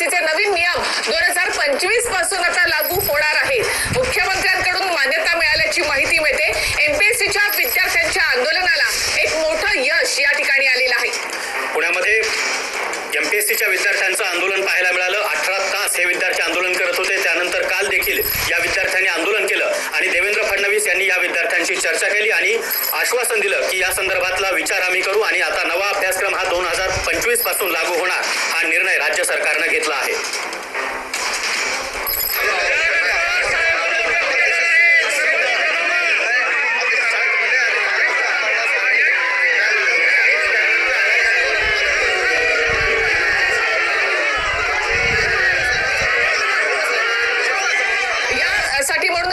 एमपीएससीचे नवीन नियम दोन हजार पंचवीसपासून आता लागू होणार आहेत. मुख्यमंत्र्यांकडून मान्यता मिळाल्याची माहिती मिळते. एमपीएससीच्या विद्यार्थ्यांच्या आंदोलनाला एक मोठं यश या ठिकाणी आलेलं आहे. पुण्यामध्ये एमपीएससीच्या विद्यार्थ्यांचं चर्चा केली आणि आश्वासन दिलं की या संदर्भातला विचार आम्ही करू आणि आता नवा अभ्यासक्रम हा दोन हजार पंचवीसपासून लागू होणार हा निर्णय राज्य सरकारनं घेतला आहे.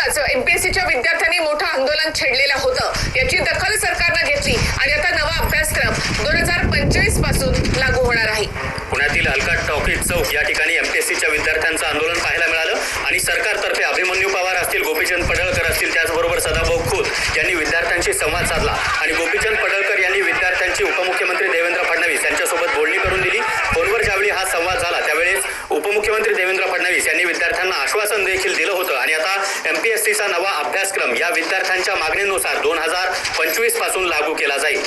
आज एमपीएससीच्या विद्यार्थ्यांनी मोठं आंदोलन छेडलेलं होतं. याची दखल सरकारनं घेतली आणि आता नवा अभ्यासक्रम दोन हजार पंचवीसपासून लागू होणार आहे. पुण्यातील हलका टॉकीज चौक या ठिकाणी एमपीएससीच्या विद्यार्थ्यांचं आंदोलन पाहायला मिळालं आणि सरकारतर्फे अभिमन्यू पवार असतील गोपीचंद पडळकर असतील त्याचबरोबर सदाभाऊ खोत यांनी विद्यार्थ्यांशी संवाद साधला आणि गोपीचंद पडळकर यांनी विद्यार्थ्यांची उपमुख्यमंत्री देवेंद्र फडणवीस यांच्यासोबत बोलणी करून दिली. फोनवर ज्यावेळी हा संवाद झाला त्यावेळेस उपमुख्यमंत्री देवेंद्र फडणवीस यांनी विद्यार्थ्यांना आश्वासन देखील एमपीएससीचा नवा अभ्यासक्रम या विद्यार्थ्यांच्या मागणीनुसार दोन हजार पंचवीसपासून लागू केला जाईल.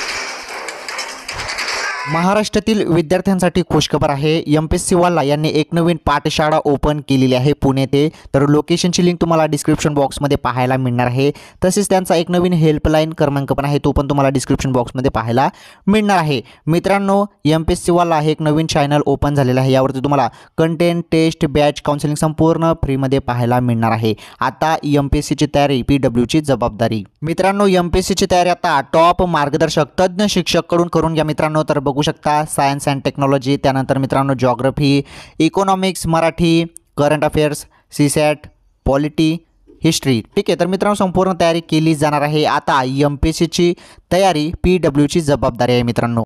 महाराष्ट्रातील विद्यार्थ्यांसाठी खुशखबर आहे. एम पी एस सी वाला यांनी एक नवीन पाठशाळा ओपन केलेली आहे पुणे ते तर लोकेशनची लिंक तुम्हाला डिस्क्रिप्शन बॉक्समध्ये पाहायला मिळणार आहे. तसेच त्यांचा एक नवीन हेल्पलाईन क्रमांक पण आहे तो पण तुम्हाला डिस्क्रिप्शन बॉक्समध्ये पाहायला मिळणार आहे. मित्रांनो एम पी एस सी वाला हे एक नवीन चॅनल ओपन झालेलं आहे. यावरती तुम्हाला कंटेंट टेस्ट बॅच काउन्सिलिंग संपूर्ण फ्रीमध्ये पाहायला मिळणार आहे. आता एम पी एस सीची तयारी पी डब्ल्यूची जबाबदारी. मित्रांनो एम पी एस सीची तयारी आता टॉप मार्गदर्शक तज्ज्ञ शिक्षककडून करून घ्या मित्रांनो. तर बघू शकता. सायन्स अँड टेक्नॉलॉजी त्यानंतर मित्रांनो geography economics Marathi current affairs C SAT polity history ठीक आहे तर मित्रांनो संपूर्ण तयारी केली जाणार आहे. आता एम पी एस सीची तयारी पी डब्ल्यूची जबाबदारी आहे मित्रांनो.